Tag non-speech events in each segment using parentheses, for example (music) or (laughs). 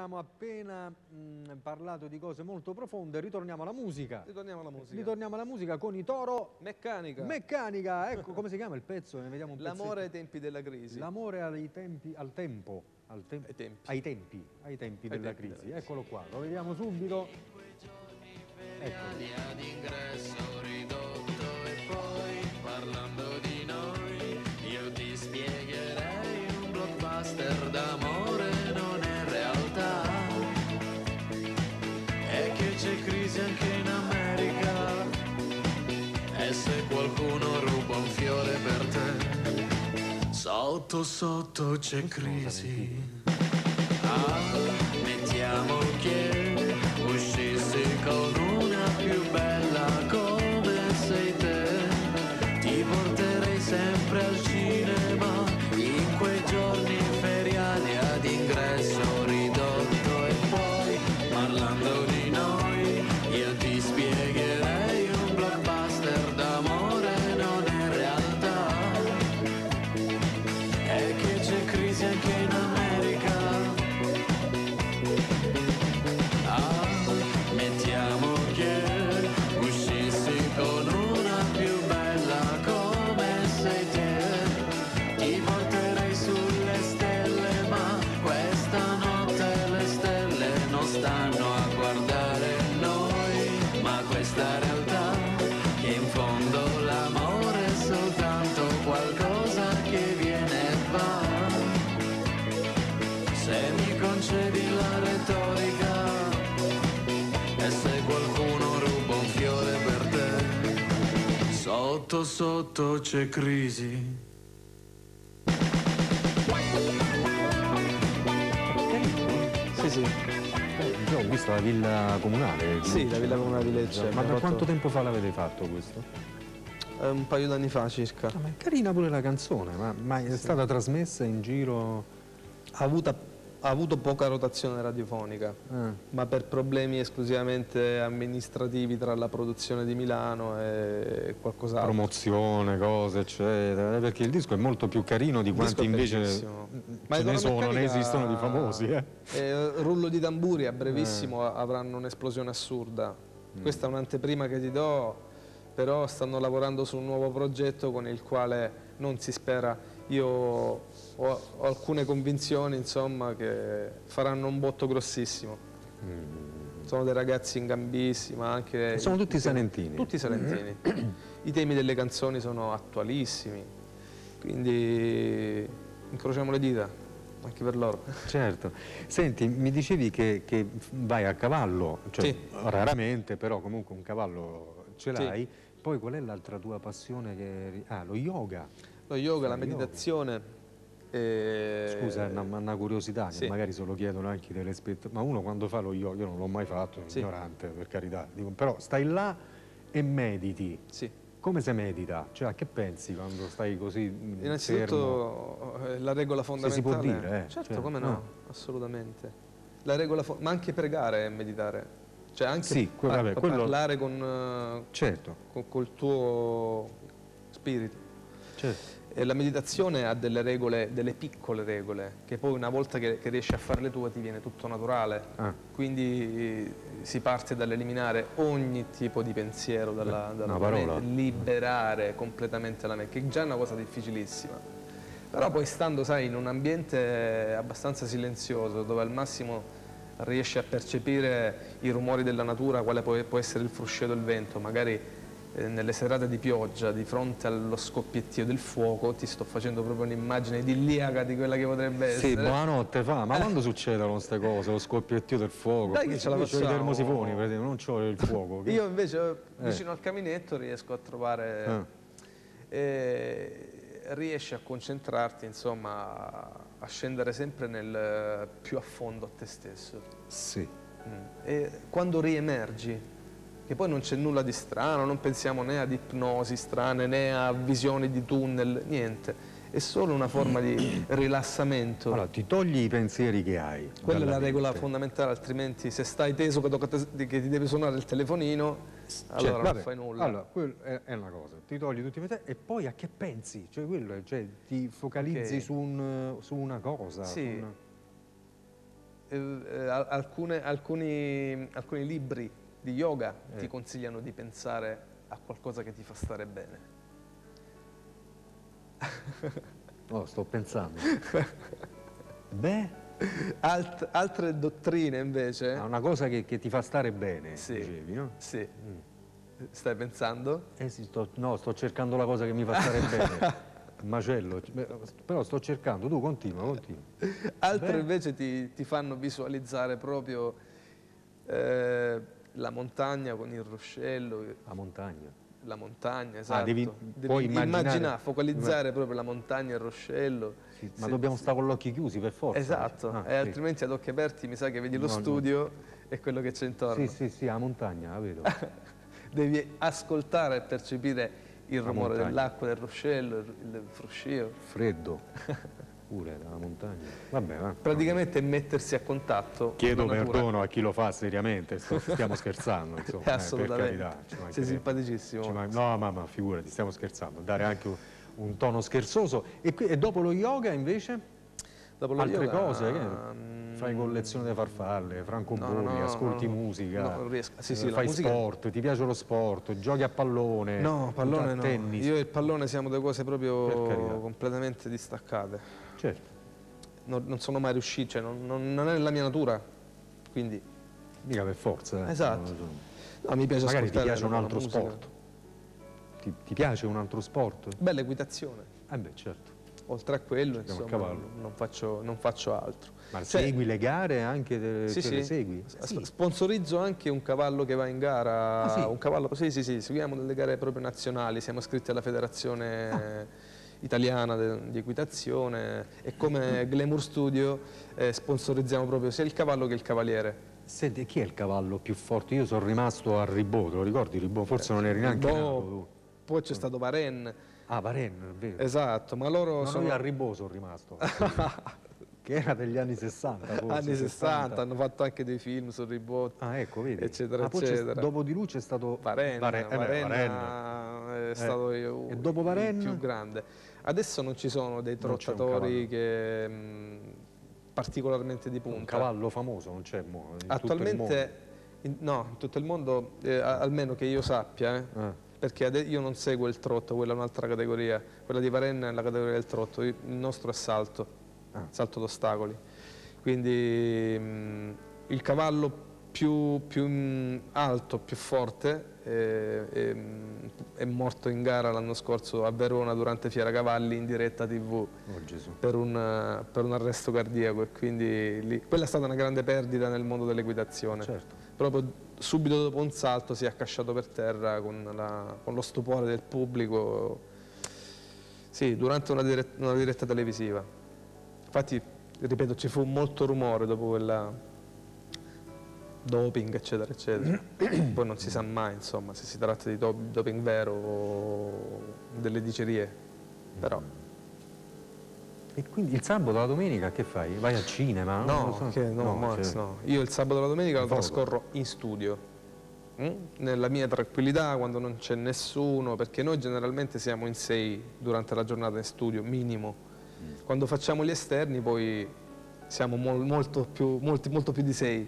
Abbiamo appena mh, parlato di cose molto profonde, ritorniamo alla musica. Ritorniamo alla musica. Ritorniamo alla musica con i Toro Meccanica. Meccanica. (laughs) Ecco come si chiama il pezzo, ne vediamo un L'amore ai tempi della crisi. L'amore ai tempi, al tempo, al tem- Ai tempi. ai tempi, ai tempi Ai della tempi crisi. della Eccolo qua, lo vediamo subito. Ecco. Sotto sotto c'è crisi. Ah, mettiamo che uscissi con una più bella come sei te. Ti porterei sempre al cinema in quei giorni feriali ad ingresso ridotto. E poi parlando di noi io ti spiegherei Se mi concedi la retorica e se qualcuno ruba un fiore per te, sotto sotto c'è crisi. Sì, sì. Eh, io ho visto la villa comunale. Sì, la villa comunale di Lecce. Ma da fatto- quanto tempo fa l'avete fatto questo? Eh, un paio d'anni fa circa. Ah, ma è carina pure la canzone, ma, ma è stata trasmessa in giro... Ha avuto, ha avuto poca rotazione radiofonica, Ah. ma per problemi esclusivamente amministrativi tra la produzione di Milano e qualcos'altro. promozione, cose, eccetera, eh, perché il disco è molto più carino di quanti invece ce ne sono, ne esistono di famosi. Eh. Eh, rullo di tamburi a brevissimo avranno un'esplosione assurda. Mm. Questa è un'anteprima che ti do, però stanno lavorando su un nuovo progetto con il quale non si spera. Io ho, ho alcune convinzioni, insomma, che faranno un botto grossissimo. Sono dei ragazzi in gambissima, anche Mm. Sono tutti salentini. Tutti salentini. (clears throat) I temi delle canzoni sono attualissimi, quindi incrociamo le dita anche per loro. Certo. Senti, mi dicevi che, che vai a cavallo, cioè Sì. raramente, però comunque un cavallo ce Sì. l'hai. Poi qual è l'altra tua passione? Che... Ah, lo yoga. Lo yoga, la meditazione. eh, Scusa, è una, una curiosità che sì. magari se lo chiedono anche i telespettatori, ma uno quando fa lo yoga, io non l'ho mai fatto, Sì. ignorante per carità, Dico, però stai là e mediti. Sì. Come si medita? Cioè a che pensi quando stai così fermo? Innanzitutto eh, la regola Se fondamentale. si può dire, eh, Certo, cioè, come no, no. assolutamente. La regola ma anche pregare è meditare. Cioè anche Sì, par- vabbè, quello- parlare con, eh, Certo, con- col tuo spirito. certo. E la meditazione ha delle regole, delle piccole regole, che poi una volta che, che riesci a fare le tue ti viene tutto naturale. Ah. Quindi eh, si parte dall'eliminare ogni tipo di pensiero dalla, dalla mente, liberare completamente la mente, che già è una cosa difficilissima. Però poi stando, sai, in un ambiente abbastanza silenzioso, dove al massimo riesci a percepire i rumori della natura, quale può, può essere il fruscio del vento, magari eh, nelle serate di pioggia, di fronte allo scoppiettio del fuoco, ti sto facendo proprio un'immagine idilliaca di quella che potrebbe Sì, essere. buonanotte fa, ma quando succedono queste cose? Lo scoppiettio del fuoco? Dai che ce la c'ho i facciamo. termosifoni, per esempio, non c'ho il fuoco. Io invece vicino al caminetto riesco a trovare Ah. e riesci a concentrarti, insomma, a- a scendere sempre nel più a fondo a te stesso. Sì. Mm. E quando riemergi, che poi non c'è nulla di strano, non pensiamo né ad ipnosi strane né a visioni di tunnel, niente, è solo una forma di (clears throat) rilassamento. Allora, ti togli i pensieri che hai. Quella è la regola mente. fondamentale, altrimenti se stai teso che, ti deve suonare il telefonino, Cioè, allora non vabbè, fai nulla. Allora, è, una cosa, ti togli tutti i pensieri e poi a che pensi? Cioè, quello cioè, ti focalizzi Ok. su, un- su una cosa. Sì. una- eh, eh, al- alcune- alcuni, alcuni libri di yoga Eh. ti consigliano di pensare a qualcosa che ti fa stare bene. (laughs) Oh, sto pensando. (laughs) Beh, Alt- altre dottrine invece, è una cosa che, che ti fa stare bene, Sì. dicevi, no? sì, stai pensando? Eh sì, sto, no, sto cercando la cosa che mi fa stare (laughs) bene. Macello, però sto cercando, tu continua, continua. Altre Beh. invece ti, ti fanno visualizzare proprio eh, la montagna con il ruscello, La montagna. la montagna, esatto. Ah, devi- puoi immaginare- immaginare, focalizzare proprio la montagna e il ruscello. Sì, ma dobbiamo stare con gli occhi chiusi per forza. Esatto, Ah, e sì. altrimenti ad occhi aperti mi sa che vedi lo No, no. studio e quello che c'è intorno. Sì, sì, sì, la montagna, la vedo. (laughs) Devi ascoltare e percepire il rumore dell'acqua, del ruscello, il, il fruscio. Freddo. (laughs) Pure la montagna. Vabbè, va. Praticamente mettersi a contatto Chiedo perdono a chi lo fa seriamente, stiamo scherzando, (laughs) insomma, eh, per Assolutamente. carità. Sei simpaticissimo. Ci man- no, ma, ma figurati, stiamo scherzando, dare anche un, un tono scherzoso. E, qui- e dopo lo yoga invece? Dopo lo Altre yoga, cose? Che? mm, Fai collezione di farfalle, francobolli, no, no, ascolti no. musica, No, non riesco. Sì, sì, eh, la fai musica- sport, ti piace lo sport, giochi a pallone, No, pallone a no. tennis. Io e il pallone siamo due cose proprio completamente distaccate. Certo, Non, non sono mai riuscito, cioè non, non- non è nella mia natura. Quindi, mica per forza. eh, Esatto. no, mi piace Magari ti piace un la altro sport. Ti, ti piace un altro sport? Bella equitazione. Eh beh, certo. Oltre a quello, il insomma, non faccio, non faccio altro. Ma Cioè- segui le gare anche? Te, Sì, te sì. le segui? Sì. Sponsorizzo anche un cavallo che va in gara. Ah, sì? Un cavallo, sì, sì, sì, seguiamo delle gare proprio nazionali, siamo iscritti alla federazione Ah. Italiana de- di equitazione e come Glamour Studio eh, sponsorizziamo proprio sia il cavallo che il cavaliere. Senti, chi è il cavallo più forte? Io sono rimasto a Ribot, te lo ricordi Ribot? Forse non eri neanche tu. Poi c'è stato Varennes, Ah, Varennes, è vero. esatto, ma loro No, sono Noi a Ribot sono rimasto. (laughs) che era degli anni 60 forse, anni 60, hanno fatto anche dei film su Ribot. Ah, ecco, vedi. Eccetera, Ah, eccetera. dopo di lui c'è stato Varennes, Vare- eh beh, Varennes Varennes. è stato io- E dopo il Varennes? più grande. Adesso non ci sono dei un trottatori che mh, particolarmente di Un punta. cavallo famoso non c'è in tutto il Attualmente in- no, in tutto il mondo, eh, almeno che io sappia, eh. Ah, perché io non seguo il trotto, quella è un'altra categoria, quella di Varennes è la categoria del trotto, il nostro è salto, Ah. salto d'ostacoli. Quindi mh, il cavallo più, più, mh, alto, più forte, eh, è, mh, è morto in gara l'anno scorso a Verona durante Fiera Cavalli in diretta TV oh per un, eh, per un arresto cardiaco e quindi lì- quella è stata una grande perdita nel mondo dell'equitazione. Certo. Proprio subito dopo un salto si è accasciato per terra con, la- con lo stupore del pubblico, sì, durante una, dire- una diretta televisiva. Infatti, ripeto, ci fu molto rumore dopo quella doping, eccetera, eccetera. (clears throat) Poi non si sa mai, insomma, se si tratta di do- doping vero o delle dicerie. Però, E quindi il sabato, la domenica che fai? Vai al cinema? No, so. che no, Max, cioè, no. Io il sabato e la domenica lo trascorro in studio, mm? nella mia tranquillità, quando non c'è nessuno, perché noi generalmente siamo in sei durante la giornata in studio, minimo. Mm. Quando facciamo gli esterni poi siamo mol- molto, più, molti- molto più di sei.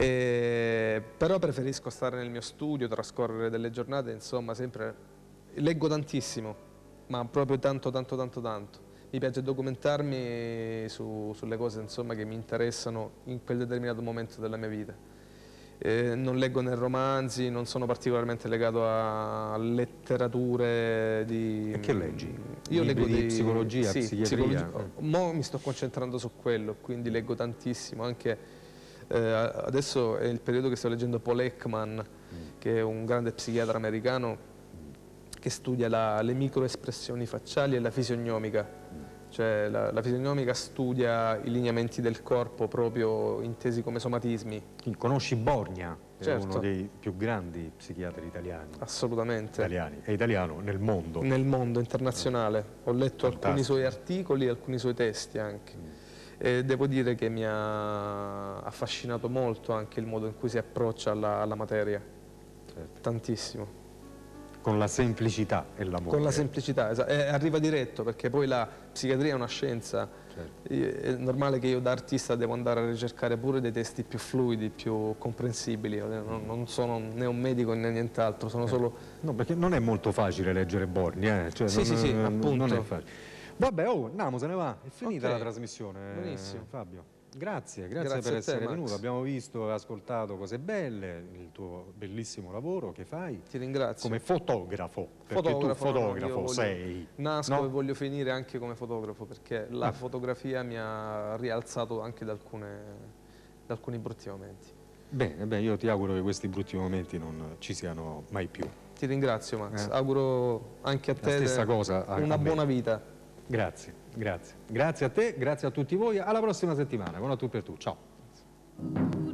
Eh, però preferisco stare nel mio studio, trascorrere delle giornate, insomma, sempre... Leggo tantissimo, ma proprio tanto, tanto, tanto, tanto. Mi piace documentarmi su- sulle cose insomma, che mi interessano in quel determinato momento della mia vita. Eh, non leggo né romanzi, non sono particolarmente legato a letterature di... E che leggi? Io Libri leggo di psicologia, sì, psichiatria? psicologia. Mo mi sto concentrando su quello, quindi leggo tantissimo. Anche eh, adesso è il periodo che sto leggendo Paul Ekman, Mm. che è un grande psichiatra americano che studia la- le microespressioni facciali e la fisionomica. Mm. Cioè la, la fisionomica studia i lineamenti del corpo proprio intesi come somatismi. Conosci Borgna, Certo. uno dei più grandi psichiatri italiani. Assolutamente. Italiani. È italiano nel mondo. Nel mondo internazionale. Ho letto alcuni Fantastico. suoi articoli, alcuni suoi testi anche. E devo dire che mi ha affascinato molto anche il modo in cui si approccia alla, alla materia. Certo. Tantissimo. Con la semplicità e l'amore. Con la semplicità, esa- e arriva diretto perché poi la psichiatria è una scienza certo. È normale che io da artista devo andare a ricercare pure dei testi più fluidi, più comprensibili. Io Non, non sono né un medico né nient'altro, sono solo... No, perché non è molto facile leggere Borgni, eh? Cioè, Sì, non, sì, sì, non appunto. è facile. Vabbè, oh, andiamo, se ne va. È finita Ok. la trasmissione, eh, Benissimo. Fabio. Grazie, grazie, Grazie per te, essere Max. venuto. Abbiamo visto e ascoltato cose belle, il tuo bellissimo lavoro che fai Ti ringrazio. come fotografo. Perché Fotografo, tu no, fotografo voglio- sei. Nasco no? e voglio finire anche come fotografo perché la Ah. fotografia mi ha rialzato anche da, alcune- da alcuni brutti momenti. Bene, beh, io ti auguro che questi brutti momenti non ci siano mai più. Ti ringrazio Max, Eh. auguro anche a te una buona vita. Grazie, grazie. Grazie a te, grazie a tutti voi. Alla prossima settimana con A Tu per Tu. Ciao.